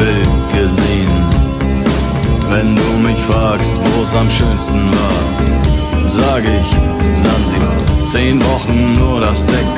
Bild gesehen. Wenn du mich fragst, wo es am schönsten war, sag ich Sansibar. Zehn Wochen nur das Deck